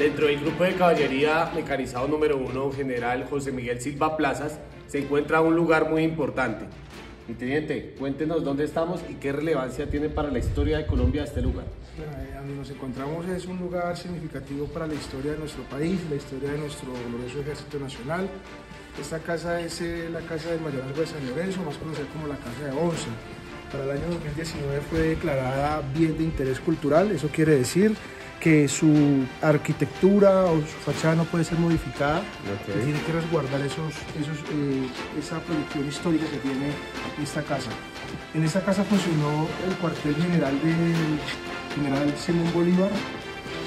el Grupo de Caballería Mecanizado número 1, General José Miguel Silva Plazas, se encuentra un lugar muy importante. Mi teniente, cuéntenos dónde estamos y qué relevancia tiene para la historia de Colombia este lugar. Bueno, eh, donde nos encontramos es un lugar significativo para la historia de nuestro país, la historia de nuestro glorioso Ejército Nacional. Esta casa es eh, la casa del Mayorazgo de San Lorenzo, más conocida como la Casa de Onza. Para el año 2019 fue declarada bien de interés cultural, eso quiere decir que su arquitectura o su fachada no puede ser modificada, Ok. que tiene que resguardar esos, esos, eh, esa proyección histórica que tiene esta casa. En esta casa funcionó el cuartel general del general Simón Bolívar.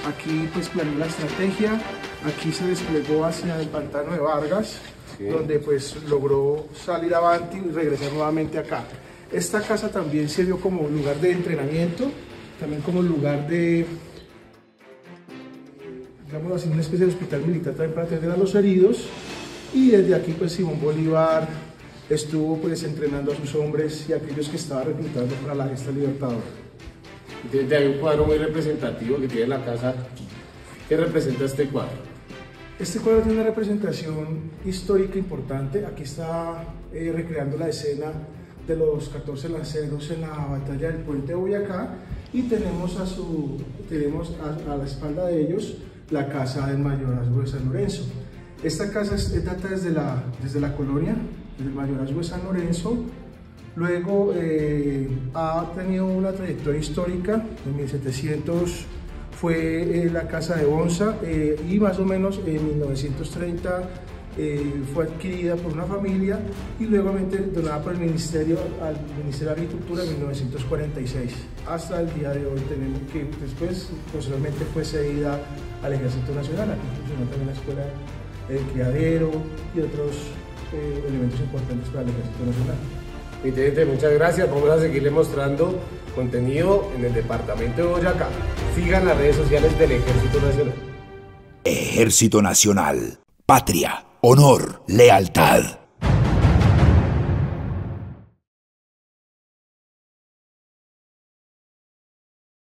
Aquí pues planeó la estrategia, aquí se desplegó hacia el pantano de Vargas, Sí. donde pues logró salir avante y regresar nuevamente acá. Esta casa también sirvió como lugar de entrenamiento, también como lugar de, digamos así, una especie de hospital militar también para atender a los heridos. Y desde aquí, pues Simón Bolívar estuvo pues entrenando a sus hombres y a aquellos que estaban reclutando para la gesta libertadora. Teniente, hay un cuadro muy representativo que tiene la casa. ¿Qué representa este cuadro? Este cuadro tiene una representación histórica importante. Aquí está eh, recreando la escena de los 14 lanceros en la batalla del puente de Boyacá y tenemos a, su, tenemos a, a la espalda de ellos la casa del mayorazgo de San Lorenzo. Esta casa es data desde la, desde la colonia, desde el mayorazgo de San Lorenzo. Luego eh, ha tenido una trayectoria histórica. En 1700 fue eh, la casa de Bonza eh, y más o menos en 1930 eh, fue adquirida por una familia y luego donada por el Ministerio al Ministerio de Agricultura en 1946. Hasta el día de hoy tenemos que después posteriormente fue cedida al Ejército Nacional. Aquí funcionó también la escuela el criadero y otros eh, elementos importantes para el Ejército Nacional. Mi teniente, muchas gracias. Vamos a seguirle mostrando contenido en el departamento de Boyacá. Sigan las redes sociales del Ejército Nacional. Ejército Nacional. Patria, honor, lealtad.